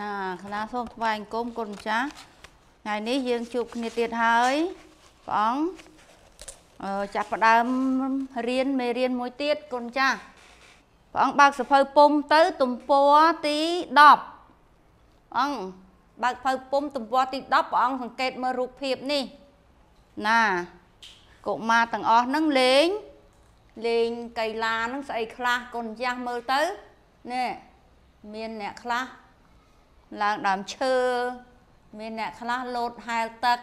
ណាគណៈសូមថ្វាយអង្គមគុណម្ចាស់ថ្ងៃនេះយើងជួបគ្នាទៀតហើយព្រះអង្គអឺចាប់ផ្ដើមរៀនមេរៀនមួយទៀតគុណម្ចាស់ព្រះអង្គបើកសភៅពុំទៅទំព័រទី10ព្រះអង្គបើកសភៅពុំទំព័រទី10ព្រះអង្គសង្កេតមើលរូបភាពនេះណាកុមារទាំងអស់ហ្នឹងលេងលេងកីឡាហ្នឹងស្អីខ្លះគុណម្ចាស់មើលទៅនេះមានអ្នកខ្លះ ឡើងដើមឈើមានអ្នកខ្លះលោតហែលទឹក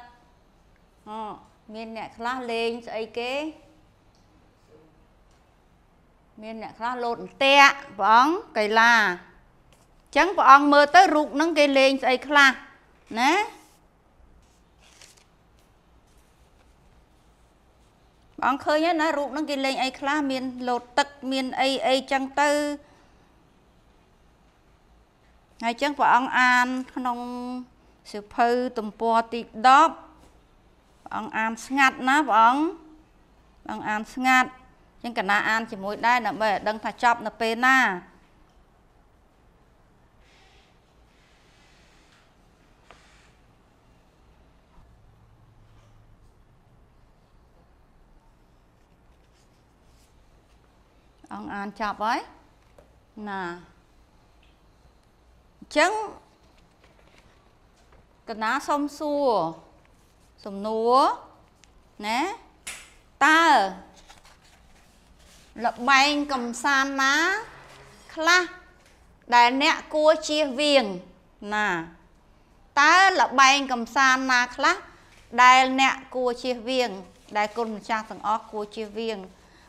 អមានអ្នកខ្លះលេងស្អីគេមានអ្នកខ្លះលោតអន្ទាក់ព្រះអង្គកីឡាអញ្ចឹងព្រះអង្គមើលទៅរូបហ្នឹងគេលេងស្អីខ្លះណាព្រះអង្គឃើញហើយណារូបហ្នឹងគេលេងអីខ្លះមានលោតទឹកមានអីអីចឹងទៅ ហើយចឹងព្រះអង្គអានក្នុងសិភៅទំព័រទី10ព្រះអង្គអានស្ងាត់ណាព្រះអង្គព្រះអង្គអានស្ងាត់ចឹងកណាអានជាមួយដែរដើម្បីឲ្យដឹងថាចប់នៅពេលណាអង្គអានចប់ហើយណា ចឹងកណាសុំសួរសំណួរណាតើលបែងកំសាន្តណាខ្លះដែលអ្នកគួរជៀសវាងណាតើលបែងកំសាន្តណាខ្លះដែលអ្នកគួរជៀសវាង ដែលគុណម្ចាស់ទាំងអស់គួរជៀសវាង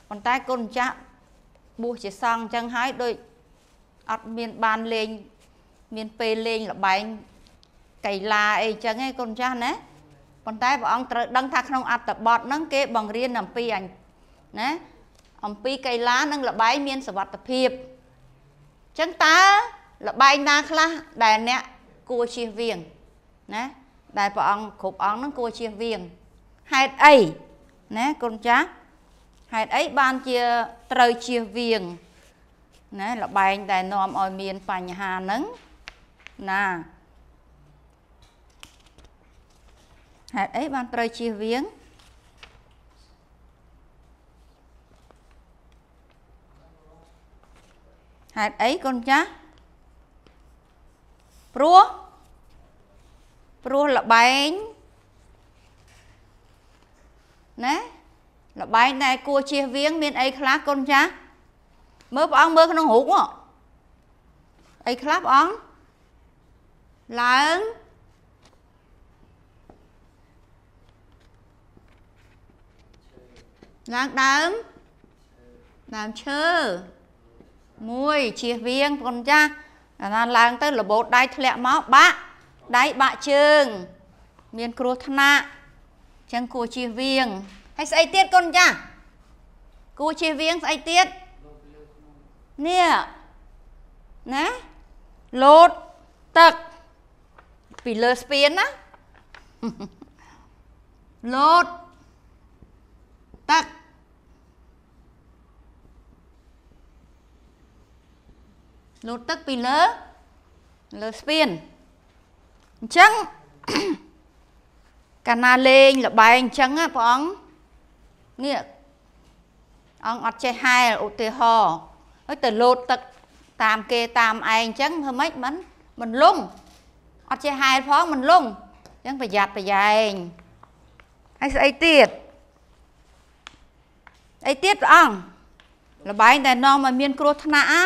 ប៉ុន្តែគុណម្ចាស់បួសជាសង្ឃអញ្ចឹងហើយដូចអត់មានបានលេង មានពេលលេងលបែងកីឡាអីចឹងឯងកូនចាស់ណាប៉ុន្តែព្រះអង្គត្រូវដឹងថាក្នុងអត្តបទហ្នឹងគេបង្រៀនអំពីអញណាអំពីកីឡានិងលបែងមានសវត្ថភាពចឹងតើលបែងណាខ្លះដែលអ្នកគួរជៀសវាងណាដែលព្រះអង្គគ្រប់អង្គហ្នឹងគួរជៀសវាងហេតុអីណាកូនចាស់ហេតុអីបានជាត្រូវជៀសវាងណាលបែងដែលនាំឲ្យមានបញ្ហាហ្នឹង ណាហេតុអីបានត្រូវជៀសវាងហេតុអីកូនចាស់ព្រោះព្រោះលបែងណាលបែងដែលគួរជៀសវាង មានអីខ្លះកូនចាស់មើលព្រះអង្គមើលក្នុងរូបអីខ្លះព្រះអង្គ ឡើងឡើងដើមដើមឈើមួយជៀសវាងបងចាស់ណាឡើងទៅរបូតដៃធ្លាក់មកបាក់ដៃបាក់ជើង មានគ្រោះថ្នាក់ចឹងគួរជៀសវាងហើយស្អីទៀតកូនចាស់គួរជៀសវាងស្អីទៀតនេះណាលោតទឹក ពីលើស្ពានណាលោតទឹកលោតទឹកពីលើលើស្ពានអញ្ចឹងកាលណាលេងលបែងអញ្ចឹងព្រះអង្គនេះអង្គអត់ចេះហែលឧទាហរណ៍ហើយទៅលោតទឹកតាមគេតាមឯងអញ្ចឹងធ្វើម៉េចមិនមិនលងអ ត់ចេះហែលផងមិនលងអញ្ចឹងប្រយ័ត្នប្រយែងហើយស្អីទៀតអីទៀតព្រះអង្គលបែងដែលនាំឲ្យមានគ្រោះថ្នាក់អា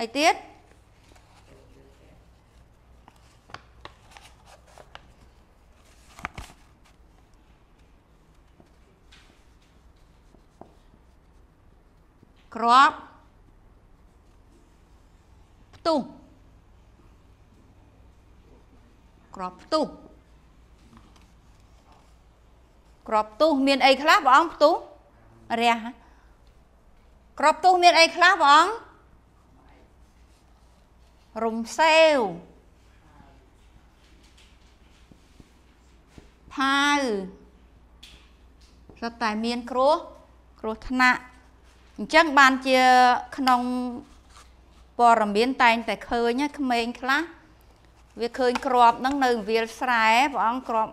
អីទៀតក្របផ្ទុះ ក្របផ្ទុះក្របផ្ទុះមានអីខ្លះព្រះអង្គផ្ទុះរះក្របផ្ទុះមានអីខ្លះព្រះអង្គរំសេវផាវសុទ្ធតែមានគ្រោះគ្រោះថ្នាក់អញ្ចឹងបានជាក្នុងព័ត៌មានតែងតែឃើញក្មេងខ្លះ វាឃើញក្របហ្នឹងនៅវាលស្រែព្រះអង្គក្រប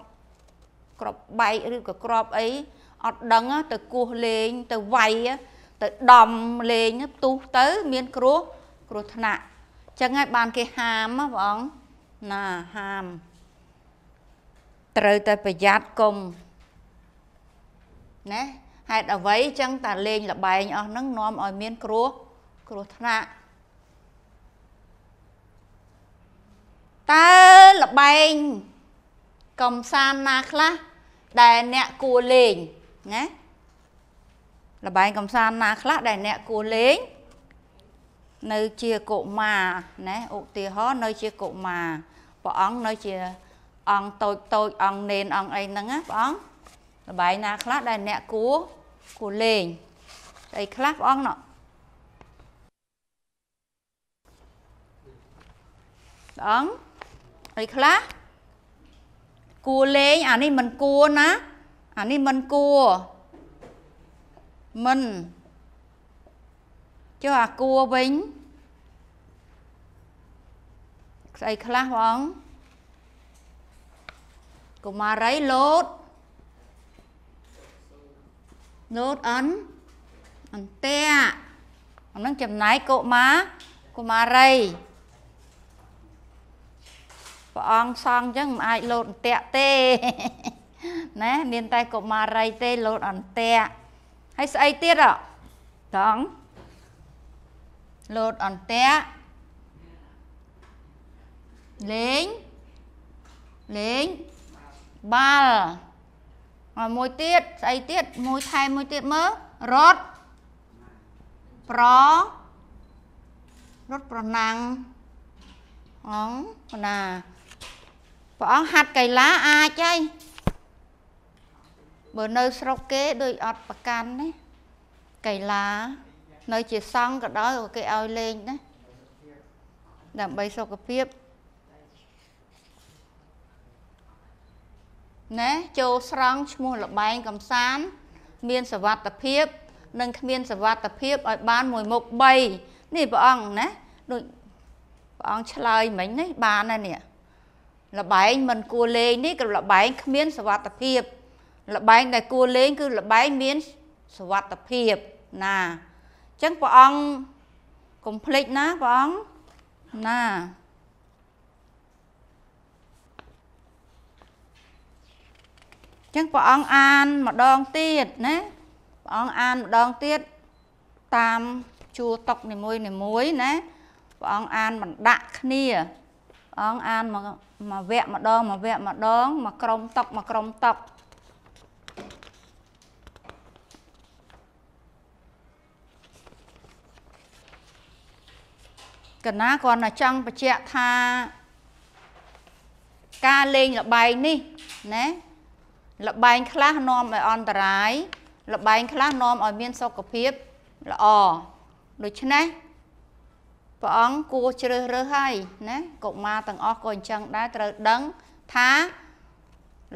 ក្របបែកឬក៏ក្របអីអត់ដឹងទៅគោះលេងទៅវាយទៅដំលេងផ្ទុះទៅមានគ្រោះគ្រោះថ្នាក់អញ្ចឹងហើយបានគេហាមព្រះអង្គណាហាមត្រូវតែប្រយ័ត្នកុំណាហេតុអ្វីអញ្ចឹងតាលេងលបែងអស់ហ្នឹងនាំឲ្យមានគ្រោះគ្រោះថ្នាក់ តើលបែងកំសាន្តណាខ្លះដែលអ្នកគួរលេងណាលបែងកំសាន្តណាខ្លះដែលអ្នកគួរលេងនៅជាកុមារណាឧទាហរណ៍នៅជាកុមារព្រះអង្គនៅជាអង្គតូចតូចអង្គនេនអង្គអីហ្នឹងណាព្រះអង្គលបែងណាខ្លះដែលអ្នកគួរគួរលេងស្អីខ្លះព្រះអង្គណោះព្រះអង្គ អីខ្លះគួរលេងអានេះមិនគួរណាអានេះមិនគួរមិនចុះអាគួរវិញស្អីខ្លះបងកុមារីលោតលោតអន់អន្ទៈអានឹងចំណាយកុមារកុមារី ព្រះអង្គសង្ឃអញ្ចឹងមិនអាចលោតអន្ទាក់ទេណាមានតែកុមារីទេលោតអន្ទាក់ហើយស្អីទៀតអត្រង់លោតអន្ទាក់លេងលេងបាល់ហើយមួយទៀតស្អីទៀតមួយថែមមួយទៀតមើលរត់ប្ររត់ប្រណាំងអងណា ព្រះអង្គហាត់កីឡាអាចហើយបើនៅស្រុកគេដូចអត់ប្រកាន់ណាកីឡានៅជាសង្ឃក៏ដោយគេឲ្យលេងណាដើម្បីសុខភាពណាចូលស្រង់ឈ្មោះលបែងកំសាន្តមានសវត្ថភាព និងគ្មានសវត្ថភាពឲ្យបានមួយមុខ3នេះព្រះអង្គណាដូចព្រះអង្គឆ្លើយមិញនេះបានណានេះ លបែងមិនគួរលេងនេះក៏លបែងគ្មានសវត្ថភាពលបែងដែលគួរលេង គឺលបែងមានសវត្ថភាពណាអញ្ចឹងព្រះអង្គកុំភ្លេចណាព្រះអង្គណាចឹងព្រះអង្គអានម្ដងទៀតណាព្រះអង្គអានម្ដងទៀតតាមជួរតុកនីមួយនីមួយណាព្រះអង្គអានបណ្ដាក់គ្នា ព្រះអង្គអានមកមួយវគ្គម្ដងមួយវគ្គម្ដងមួយក្រុមតុកមួយក្រុមតុកកណាគ្រាន់តែចង់បញ្ជាក់ថាការលេងលបែងនេះណាលបែងខ្លះនាំឲ្យអន្តរាយលបែងខ្លះនាំឲ្យមានសុខភាពល្អដូច្នេះ ព្រះអង្គគួរជ្រើសរើសហើយណាកុមារទាំងអស់ក៏អញ្ចឹងដែរត្រូវដឹងថា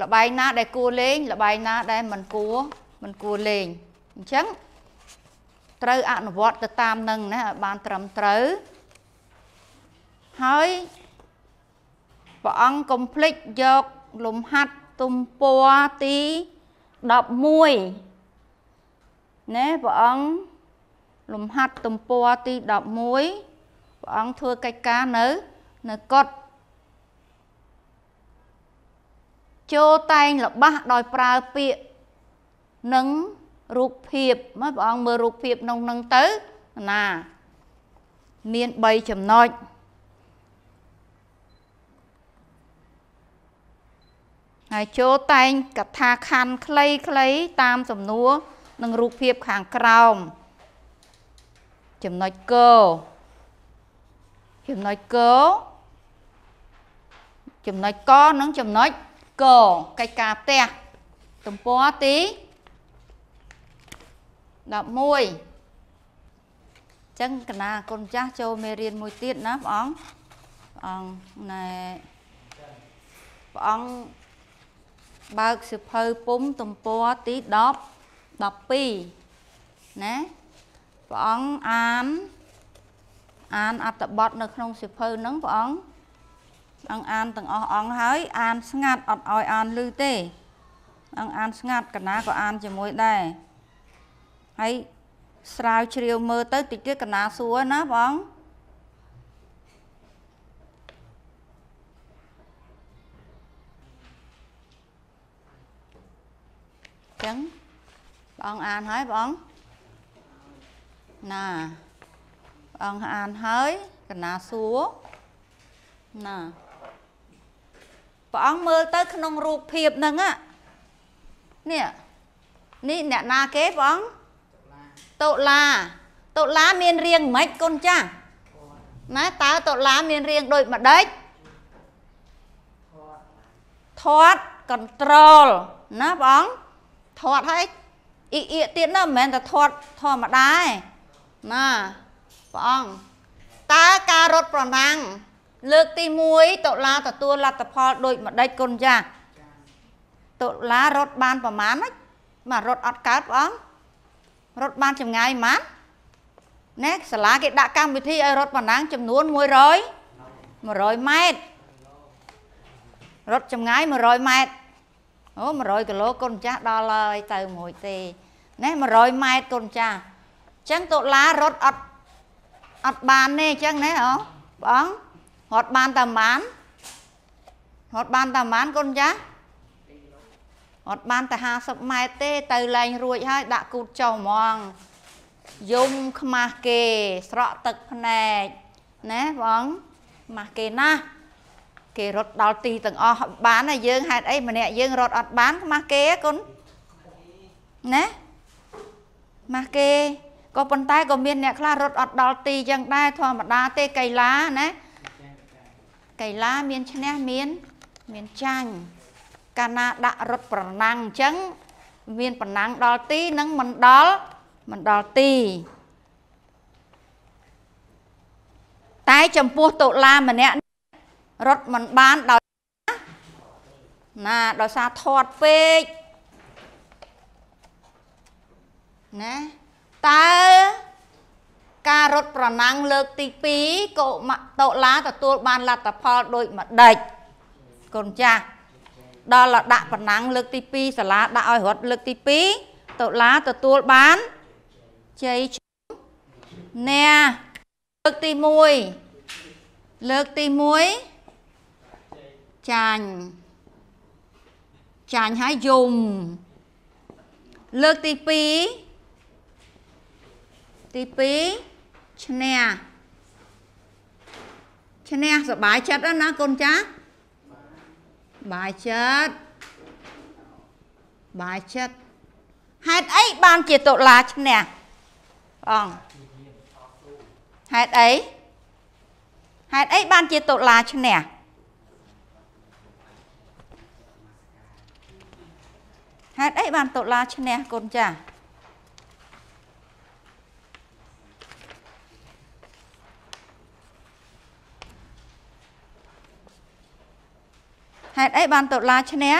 លបែងណាដែលគួរលេងលបែងណាដែលមិនគួរមិនគួរលេងអញ្ចឹងត្រូវអនុវត្តទៅតាមនឹងណាឲ្យបានត្រឹមត្រូវហើយព្រះអង្គកុំភ្លេចយកលំហាត់ទំព័រទី11ណែព្រះអង្គលំហាត់ទំព័រទី11 ព្រះអង្គធ្វើកិច្ចការនៅនៅកុដចូលតែងរបស់ដោយប្រើពាក្យនឹងរូបភាពមកព្រះអង្គមើលរូបភាពក្នុងនឹងទៅណាមាន3ចំណុចហើយចូលតែងកថាខណ្ឌខ្លីៗតាមសំណួរនិងរូបភាពខាងក្រោមចំណុចក ចំណុចកចំណុចកនិងចំណុចកកិច្ចការផ្ទះទំព័រទី11ចឹងកណាគុណចាស់ចូលមេរៀនមួយទៀតណាព្រះអង្គព្រះអង្គណែព្រះអង្គបើកសិភៅពុំទំព័រទី10 12ណាព្រះអង្គអាន អានអត្ថបទនៅក្នុងសិភៅហ្នឹងព្រះអង្គអង្គអានទាំងអស់អង្គហើយអានស្ងាត់អត់ឲ្យអានឮទេអង្គអានស្ងាត់កណាក៏អានជាមួយដែរហើយស្រាវជ្រាវមើលទៅតិចទៀតកណាសួរណាបងចឹងបងអានហើយបងណា អង្គអានហើយកណាសួរណាព្រះអង្គមើលទៅក្នុងរូបភាពហ្នឹងនេះនេះអ្នកណាគេព្រះអង្គតុលាតុលាមានរាងម៉េចកូនចាស់ណាតើតុលាមានរាងដូចម្ដេចធាត់ control ណាបងធាត់ហើយអ៊ីអ៊ីទៀតណាមិនមែនតែធាត់ធម្មតាទេណា ព្រះអង្គតើការរត់ប្រណាំង លើកទី1តុលាទទួលលទ្ធផលដូចម្ដេចគុណចាតុលារត់បានប្រមាណណាបាទរត់អត់កើតព្រះអង្គរត់បានចម្ងាយប៉ុន្មានណែសាលាគេដាក់កម្មវិធីឲ្យរត់ប្រណាំងចំនួន100 100ម៉ែត្ររត់ចម្ងាយ100ម៉ែត្រអូ100គីឡូកូនចាស់ដល់ហើយទៅមួយទេណែ100ម៉ែត្រកូនចាស់អញ្ចឹងតុលារត់អត់ អត់បានទេអញ្ចឹងណាអូបងរត់បានតែប៉ុន្មានរត់បានតែប៉ុន្មានកូនចាស់អត់បានតែ50ម៉ែត្រទេ ទៅលែងរួចហើយដាក់គូតចុះហ្មងយំខ្មាស់គេ ស្រក់ទឹកភ្នែកណាបងខ្មាស់គេណាស់គេរត់ដល់ទីទាំងអស់បានហើយយើងហេតុអីម្នាក់យើងរត់អត់បានខ្មាស់គេគុណណាខ្មាស់គេ ក៏ប៉ុន្តែក៏មានអ្នកខ្លះរត់អត់ដល់ទីចឹងដែរធម្មតាទេកីឡាណាកីឡាមានឈ្នះមានមានចាញ់កាលណាដាក់រត់ប្រណាំងអញ្ចឹងមានប្រណាំងដល់ទីនិងមិនដល់មិនដល់ទីតែចំពោះតុលាម្នាក់រត់មិនបានដោយណាដោយសារធាត់ពេកណា តើការរត់ប្រណាំងលើកទី2ក៏តុលាទទួលបានលទ្ធផលដូចម្ដេចកូនចាស់ដល់ដាក់ប្រណាំងលើកទី2សាលាដាក់ឲ្យរត់លើកទី2តុលាទទួលបានជ័យណែលើកទី1លើកទី1ចាញ់ចាញ់ហើយយំលើកទី2 ទី2ឈ្នះឈ្នះសុបាយចិត្តណាកូនចាបាយចិត្តបាយចិត្តហេតុអីបានជាតុលាឈ្នះបងហេតុអីហេតុអីបានជាតុលាឈ្នះហេតុអីបានតុលាឈ្នះកូនចាស់ ហេតុអីបានតុលាឈ្នះ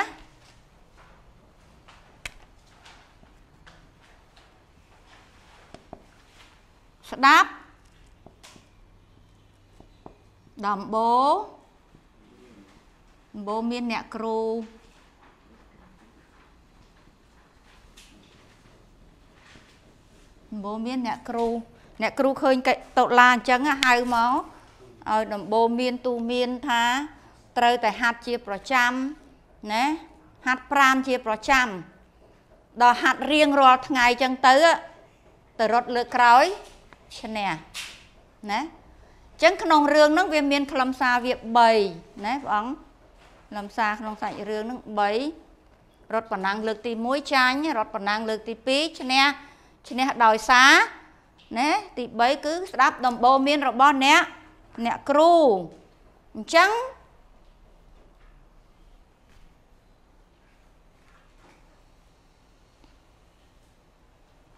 ស្ដាប់ដំបូដំបូមានអ្នកគ្រូដំបូមានអ្នកគ្រូអ្នកគ្រូឃើញតុលាអញ្ចឹងហៅមកឲ្យដំបូមានទូមានថា ត្រូវតែហាត់ជាប្រចាំណាហាត់ប្រានជាប្រចាំដល់ហាត់រៀងរាល់ថ្ងៃចឹងទៅទៅរត់លើកក្រោយឈ្នះណាចឹងក្នុងរឿងហ្នឹងវាមានខ្លឹមសារវា3ណាព្រះអង្គខ្លឹមសារក្នុងសាច់រឿងហ្នឹង3រត់ប៉ុណ្ណឹងលើកទី1ចាញ់រត់ប៉ុណ្ណឹងលើកទី2ឈ្នះឈ្នះដោយសារណាទី3គឺស្ដាប់ដំបូន្មានរបស់អ្នកអ្នកគ្រូអញ្ចឹង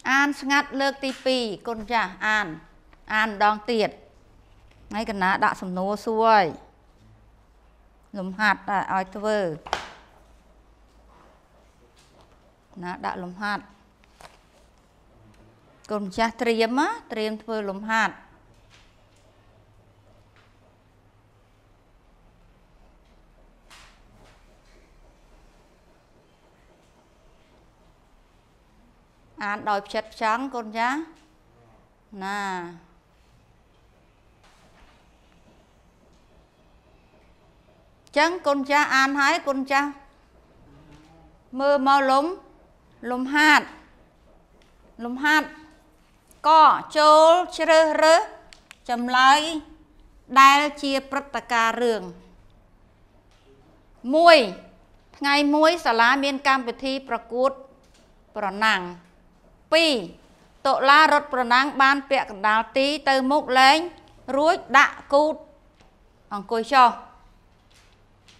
អានស្ងាត់លើកទី2គុណចាស់អាន អានម្ដងទៀតហើយកណាដាក់សំណួរសួរហើយលំហាត់ឲ្យធ្វើណាដាក់លំហាត់គុណចាស់ត្រៀមត្រៀមធ្វើលំហាត់ អានដោយផ្ចិតផ្ចង់កូនចាណាចឹងកូនចាស់អានហើយកូនចាស់មើលមកលំលំហាត់លំហាត់ក៏ចូលជ្រើសរើសចម្លើយដែលជាព្រឹត្តិការណ៍រឿង1ថ្ងៃមួយសាលាមានកម្មវិធីប្រកួតប្រណាំង 2តុលារត់ប្រណាំងបានពាក់កណ្ដាលទីទៅមុខលែងរួចដាក់គូតអង្គុយចុះ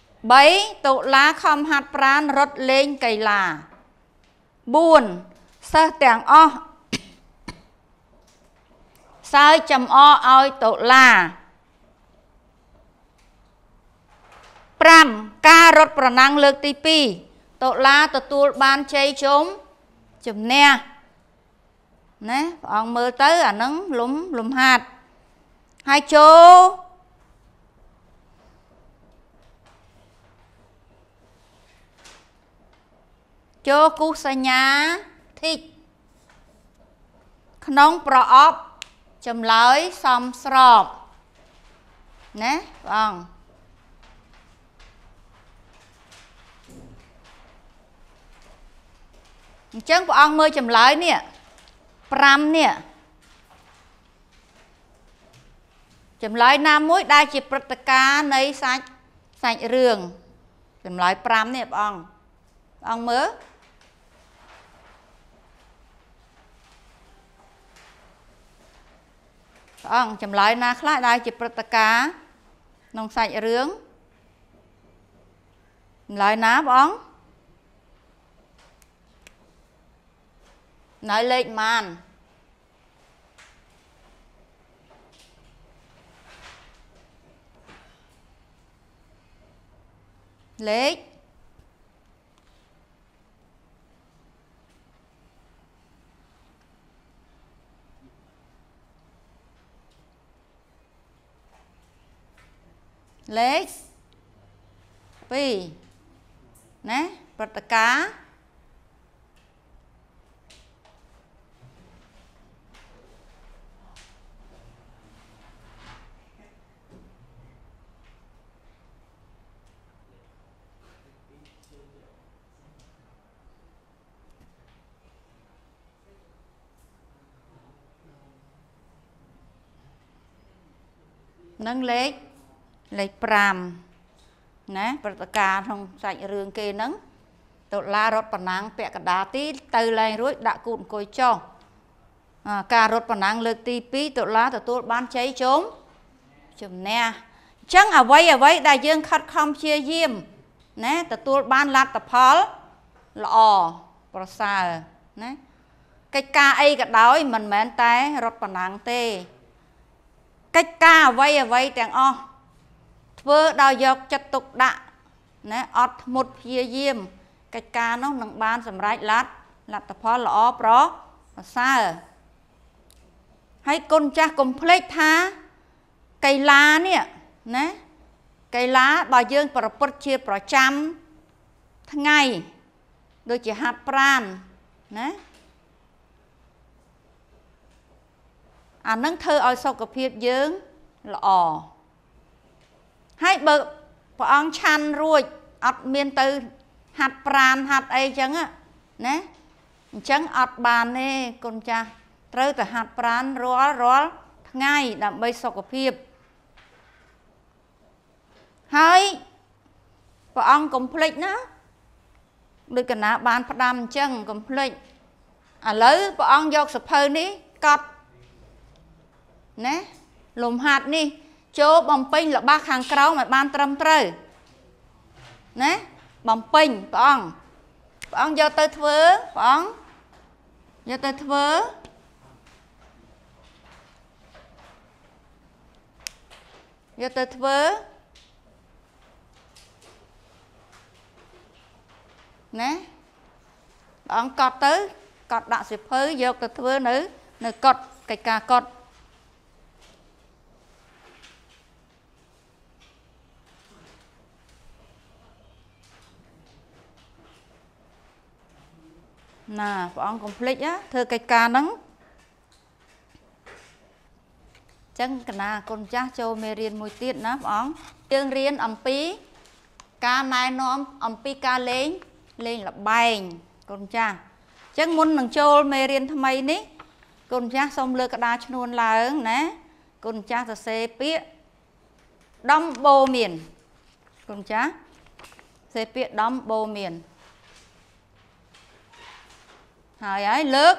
3តុលាខំហាត់ប្រានរត់លេងកីឡា4សិស្សទាំងអស់សើចចំអកឲ្យតុលា5ការរត់ប្រណាំងលើកទី2តុលាទទួលបានជ័យជុំជំនះ ណាព្រះអង្គមើលទៅអានឹងលំលំហាត់ហើយចូលចូលគូសញ្ញាធីកក្នុងប្រអប់ចម្លើយសំស្របណាព្រះអង្គអញ្ចឹងព្រះអង្គមើលចម្លើយនេះ 5នេះចម្លើយណាមួយដែលជាព្រឹត្តិការណ៍នៃសាច់សាច់រឿងចម្លើយ5នេះព្រះអង្គព្រះអង្គមើលព្រះអង្គចម្លើយណាខ្លះដែលជាព្រឹត្តិការណ៍ក្នុងសាច់រឿងចម្លើយណាព្រះអង្គ នៅលេខម៉ានលេខលេខ2ណាព្រឹត្តិការណ៍ លេខលេខ5ណាព្រឹត្តិការណ៍ក្នុងសាច់រឿងគេហ្នឹងតុលារត់ប្រណាំងពាក់កណ្ដាលទីទៅលែងរួចដាក់គូតអង្គុយចុះការរត់ប្រណាំងលើកទី2តុលាទទួលបានជ័យជុំជំនះអញ្ចឹងអ្វីអ្វីដែលយើងខិតខំព្យាយាមណាទទួលបានលទ្ធផលល្អប្រសើរណាកិច្ចការអីក៏ដោយមិនមែនតែរត់ប្រណាំងទេ កិច្ចការអ្វីអ្វីទាំងអស់ធ្វើដោយយកចិត្តទុកដាក់ណាអត់ធ្មត់ព្យាយាមកិច្ចការនោះនឹងបានសម្រេចលទ្ធលទ្ធផលល្អប្រប្រសើរហើយគុណចាស់កុំភ្លេចថាកីឡានេះណាកីឡាបើយើង ប្រព្រឹត្តជាប្រចាំថ្ងៃដូចជាហាត់ប្រាណណា អានឹងធ្វើឲ្យសុខភាពយើងល្អហើយបើព្រះអង្គឆាន់រួចអត់មានទៅហាត់ប្រានហាត់អីចឹងណាអញ្ចឹងអត់បានទេគុណចាស់ត្រូវតែហាត់ប្រានរាល់រាល់ថ្ងៃដើម្បីសុខភាពហើយព្រះអង្គកុំភ្លេចណាដូចកណាបានផ្ដាំអញ្ចឹងកុំភ្លេចឥឡូវព្រះអង្គយកសភៅនេះកត់ ណាលំហាត់នេះ ចូលបំពេញល្បះខាងក្រោមឲ្យបានត្រឹមត្រូវណាបំពេញព្រះអង្គព្រះអង្គយកទៅធ្វើព្រះអង្គយកទៅធ្វើយកទៅធ្វើណាព្រះអង្គកត់ទៅកត់ដាក់សិភៅយកទៅធ្វើនៅ នៅកត់កិច្ចការកត់ ណាព្រះអង្គកុំភ្លេចណាធ្វើកិច្ចការហ្នឹងចឹងកណាគុណចាស់ចូលមេរៀនមួយទៀតណាព្រះអង្គយើងរៀនអំពីការណែនាំអំពីការលេងលេងលបែងគុណចាស់ចឹងមុននឹងចូលមេរៀនថ្មីនេះគុណចាស់សូមលើកក្តារឈ្នួនឡើងណាគុណចាស់សរសេរពាក្យដំបូមានគុណចាស់សរសេរពាក្យដំបូមាន ហើយហើយលើក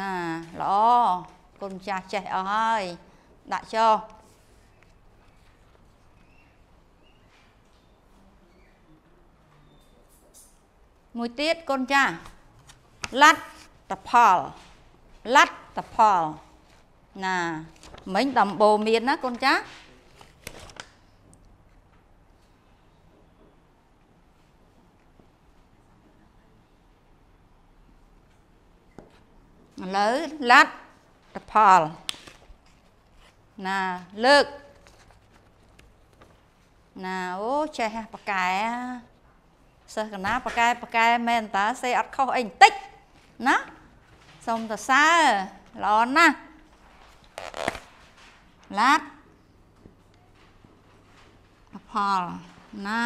ណាល្អគុណចាស់ចេះអស់ហើយដាក់ចុះមួយទៀតគុណចាស់លទ្ធផលលទ្ធផលណាមិញដំបូងមានណាគុណចាស់ ឥឡូវលទ្ធផលណាលើកណាអូចេះប៉កែសិស្សកណាប៉កែប៉កែមែនតាសេអត់ខុសអីបន្តិចណាសូមសរសើរល្អណាស់ឡាត់ផលណា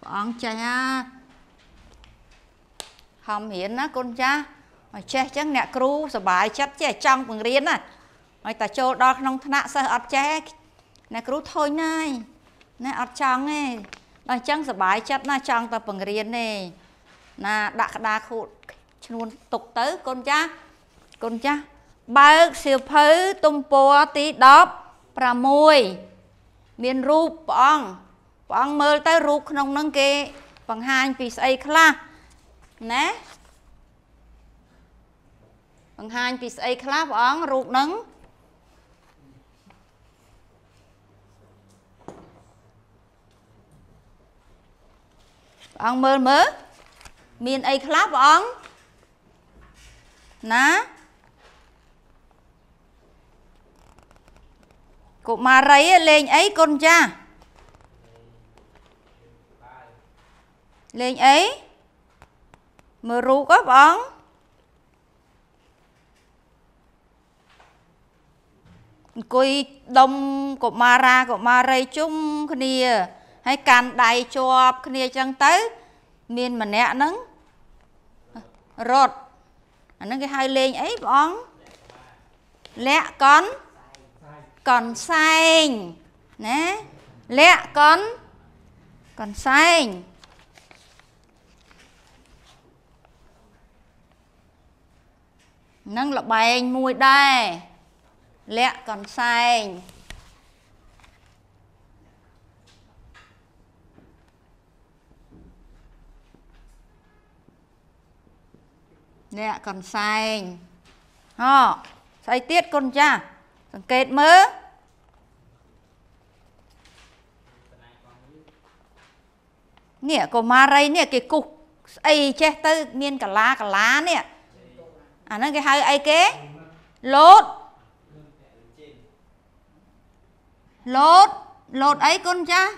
ព្រះអង្គចេះណាហំរៀនណាគុណចាស់ ឲ្យចេះចឹងអ្នកគ្រូសบายចិត្តចេះចង់បង្រៀនណាឲ្យតែចូលដល់ក្នុងថ្នាក់សិស្សអត់ចេះអ្នកគ្រូធុញណាយណែអត់ចង់ទេដល់អញ្ចឹងសบายចិត្តណាចង់តែបង្រៀនទេណាដាក់ក្តារខូតឈ្នួនទុកទៅកូនចាស់កូនចាស់បើកសៀវភៅទំព័រទី16មានរូបព្រះអង្គព្រះអង្គមើលទៅរូបក្នុងនឹងគេបង្ហាញពីស្អីខ្លះណា បង្ហាញពីស្អីខ្លះព្រះអង្គរូបនឹងព្រះអង្គមើលមើលមានអីខ្លះព្រះអង្គណាកុមារីលេងអីកូនចាលេងអីមើលរូបក៏ព្រះអង្គ អង្គុយដុំកុមារាកុមារីជុំគ្នាហើយកាន់ដៃជាប់គ្នាចឹងទៅ មានម្នាក់ហ្នឹងរត់អាហ្នឹងគេហៅលេងអីព្រះអង្គលាក់កន់កន់សែងណាលាក់កន់កន់សែងនឹងលបែងមួយដែរ លាក់កន្សែងលាក់កន្សែងហ៎ស្អីទៀតគុណចាស់សង្កេតមើលនេះកុមារីនេះគេគូសស្អីចេះទៅ មានកលាកលានេះអាហ្នឹងគេហៅអីគេលោត លោតលោតអីគុណចាស់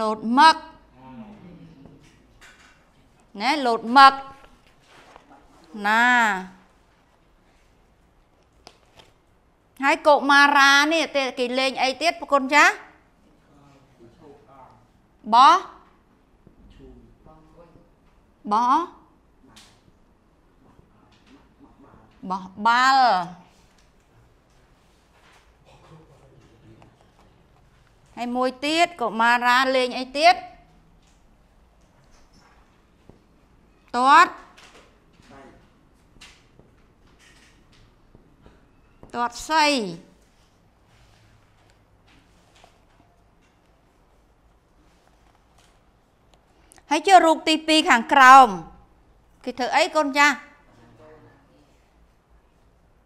លោតមឹកណែលោតមឹកណាហើយកុមារានេះទេគេលេងអីទៀតប្រគុណចាស់បោះបោះបោះបាល់ ហើយមួយទៀតកុមារាលេងអីទៀតទាត់ទាត់សៃហើយចុះរូបទី2ខាងក្រោមគេធ្វើអីកូនចាស់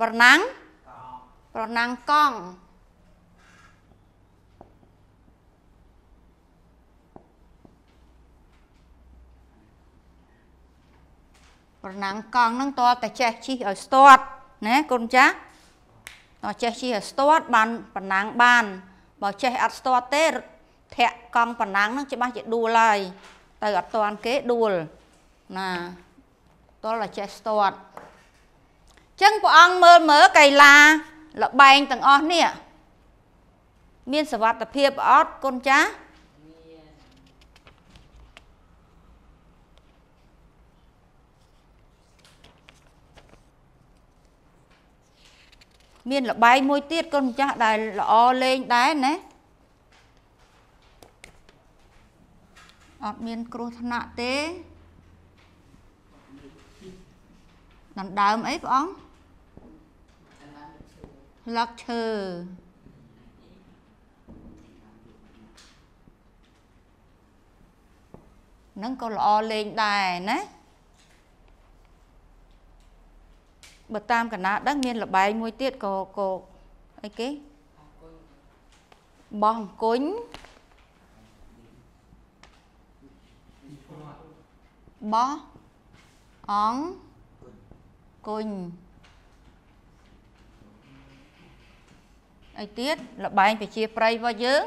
ប្រណាំងប្រណាំងកង់ ប្រណាំងកង់ហ្នឹងតើតែចេះជិះឲ្យស្ទាត់ណាកូនចាស់តើចេះជិះឲ្យស្ទាត់បានប្រណាំងបានបើចេះអត់ស្ទាត់ទេធាក់កង់ប៉ុណ្ណឹងហ្នឹងច្បាស់ជាដួលហើយទៅអត់តាន់គេដួលណាតលតែចេះស្ទាត់ចឹងព្រះអង្គមើលមើលកីឡាលបែងទាំងអស់នេះមានសវត្ថភាពអត់គុណចាស់ មានលបែងមួយទៀតកូនម្ចាស់ដែលល្អលេងដែរណាអត់មានគ្រោះថ្នាក់ទេដណ្ដើមអីព្រះអង្គលឹកឈើនឹងក៏ល្អលេងដែរណា បើតាមកណាដឹងមានលបែងមួយទៀតក៏ក៏អីគេបោះអង្គុញបោះអង្គគុញអីទៀតលបែងប្រជាប្រិយរបស់យើង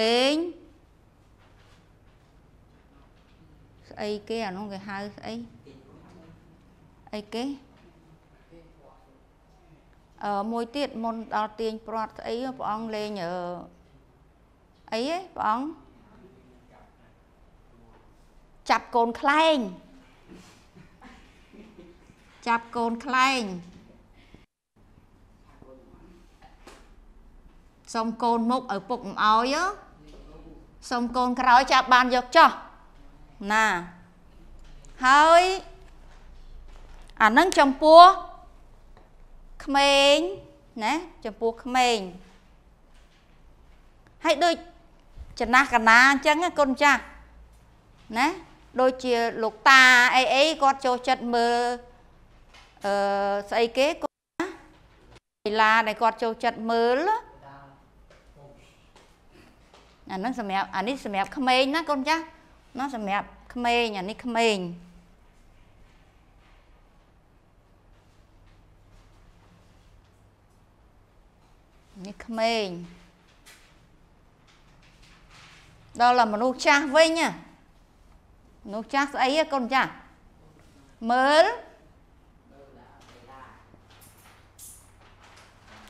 លេងស្អីគេអានោះគេហៅស្អី អីគេអឺមួយទៀតមុនដល់ទាញព្រាត់ស្អីព្រះអង្គលេងអឺអីហ៎ព្រះអង្គចាប់កូនខ្លែងចាប់កូនខ្លែងសុំកូនមុខឪពុកមិនអោយសុំកូនក្រោយចាប់បានយកចោះណាហើយ អានឹងចំពោះក្មេងណាចំពោះក្មេងហើយដូចចំណាស់កណាអញ្ចឹងកូនចាស់ណាដូចជាលោកតាអីអីគាត់ចូលចិត្តមើលអឺស្អីគេកូនកីឡាដែលគាត់ចូលចិត្តមើលអានឹងសម្រាប់អានេះសម្រាប់ក្មេងណាកូនចាស់ណាសម្រាប់ក្មេងអានេះក្មេង នេះក្មេងដល់ là មនុស្សចាស់វិញមនុស្សចាស់ស្អីកូនចាស់មើល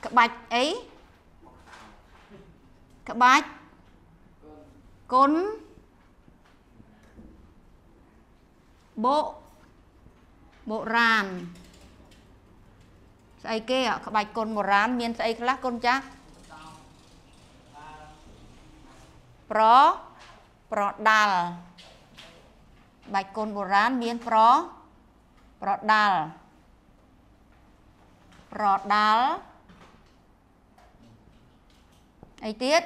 ក្បាច់អីក្បាច់គុណបុបុរាណ ស្អីគេក្បាច់គុណបុរាណមានស្អីខ្លះគុណចាស់ប្រប្រដាល់បាច់គុណបុរាណមានប្រប្រដាល់ប្រដាល់អីទៀត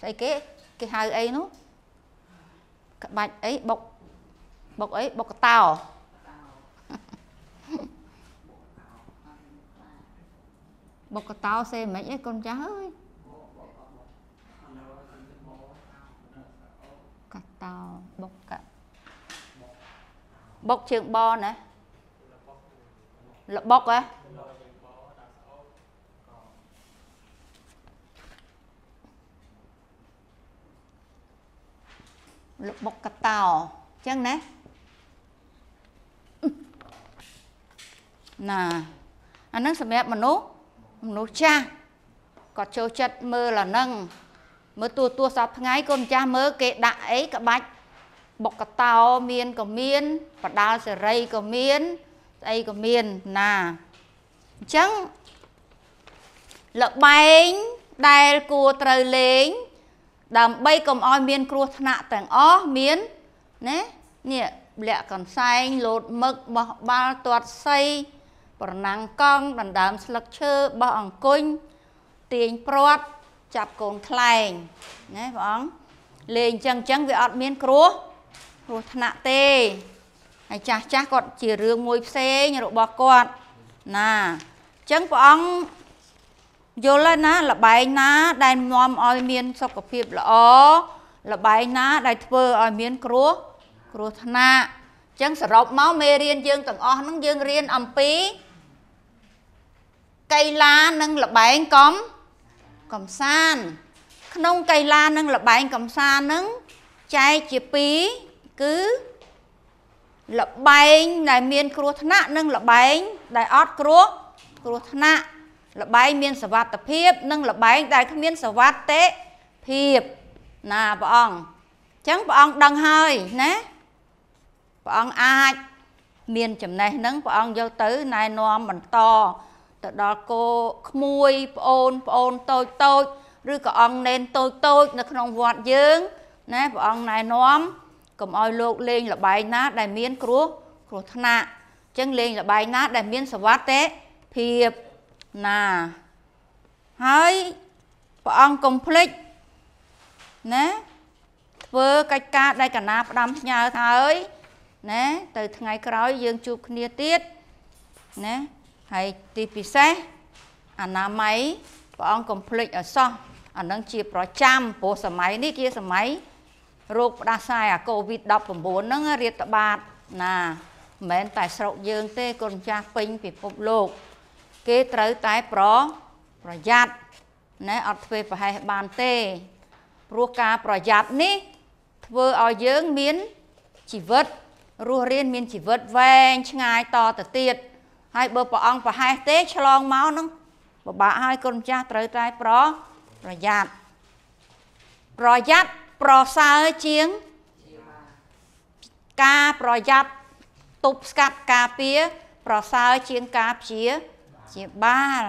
ស្អីគេគេហៅអីនោះក្បាច់អីបុកបុកអីបុកកតោ បុកកតោសេមិនអីកូនចាស់អើយកតោបុកកបុកជើងបណាលបុកហ៎លបុកកតោអញ្ចឹងណាណាអានឹងសម្រាប់មនុស្ស មនុស្សចាស់គាត់ចូលចិត្តមើលអានឹងមើលទូទួសពថ្ងៃកូនចាស់មើលគេដាក់អីក្បាច់បុកកតោមានក៏មានបដាលសេរីក៏មានស្អីក៏មានណាអញ្ចឹងលបែងដែលគួរត្រូវលេង ដើម្បីកុំឲ្យមានគ្រោះថ្នាក់ទាំងអស់មានណានេះលាក់កន្សែងលោតមឹកបោះបាល់ទាត់សី ប្រណាំងកង់ដណ្ដើមស្លឹកឈើបោះអង្គុញទាញព្រាត់ចាប់កូនខ្លែងណាព្រះអង្គលេងចឹងចឹងវាអត់មានគ្រោះគ្រោះថ្នាក់ទេហើយចាស់ចាស់គាត់ជារឿងមួយផ្សេងរបស់គាត់ណាចឹងព្រះអង្គយល់ហើយណាលបែងណា ដែលនាំឲ្យមានសុខភាពល្អលបែងណា ដែលធ្វើឲ្យមានគ្រោះគ្រោះថ្នាក់ចឹងសរុបមកមេរៀនយើងទាំងអស់ហ្នឹងយើងរៀនអំពី កីឡានិងលបែងកំកំសាន្តក្នុងកីឡានិងលបែងកំសាន្តហ្នឹងចែកជាពីរគឺលបែងដែលមានគ្រោះថ្នាក់និងលបែងដែលអត់គ្រោះគ្រោះថ្នាក់លបែងមានសវត្ថភាព និងលបែងដែលគ្មានសវត្ថិភាពណាព្រះអង្គអញ្ចឹងព្រះអង្គដឹងហើយណាព្រះអង្គអាចមានចំណេះហ្នឹងព្រះអង្គយកទៅណែនាំបន្ត ទៅដល់គោក្មួយប្អូនប្អូនតូចតូចឬក៏អង្គនេនតូចតូចនៅក្នុងវត្តយើងណាព្រះអង្គណែនាំកុំឲ្យលោកលេងលបែងណា ដែលមានគ្រោះគ្រោះថ្នាក់អញ្ចឹងលេងលបែងណា ដែលមានសវត្ថិភាពណាហើយព្រះអង្គកុំភ្លេចណាធ្វើកិច្ចការដែលកណាផ្ដាំផ្ញើហើយណាទៅថ្ងៃក្រោយយើងជួបគ្នាទៀតណា ហើយទីពិសេសអនាម័យព្រះអង្គកុំភ្លេចឲ្យសោះអានឹងជាប្រចាំព្រោះសម័យនេះជាសម័យរោគផ្ដាសាយអាកូវីដ19ហ្នឹងរាតត្បាតណាមិនមែនតែស្រុកយើងទេគុណចាស់ពេញពិភពលោក គេត្រូវតែប្រប្រយ័ត្នណែអត់ធ្វើប្រហែសបានទេព្រោះការប្រយ័ត្ននេះ ធ្វើឲ្យយើងមានជីវិតរស់រានមានជីវិតវែងឆ្ងាយតទៅទៀត ហើយបើព្រះអង្គប្រហែសទេឆ្លងមកនឹងពិបាកហើយគុណម្ចាស់ត្រូវតែប្រប្រយ័ត្នប្រយ័ត្នប្រសើរជាងការប្រយ័ត្នទប់ស្កាត់ការពារប្រសើរជាងការព្យាជាបាល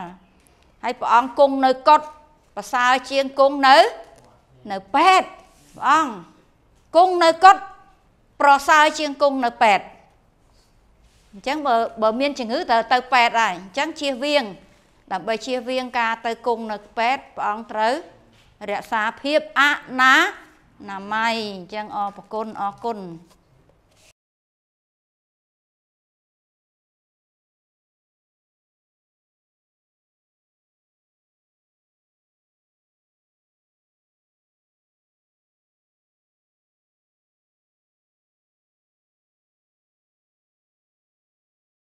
ហើយព្រះអង្គគង់នៅកុដប្រសើរជាងគង់នៅនៅពេទ្យព្រះអង្គគង់នៅកុដប្រសើរជាងគង់នៅពេទ្យ អញ្ចឹងបើបើមានជំងឺត្រូវទៅពេទ្យហើយអញ្ចឹងជៀសវាង ដើម្បីជៀសវាងការទៅគង់នៅពេទ្យព្រះអង្គត្រូវរក្សាភាពអនានាម័យអញ្ចឹងអរប្រគុណអរគុណ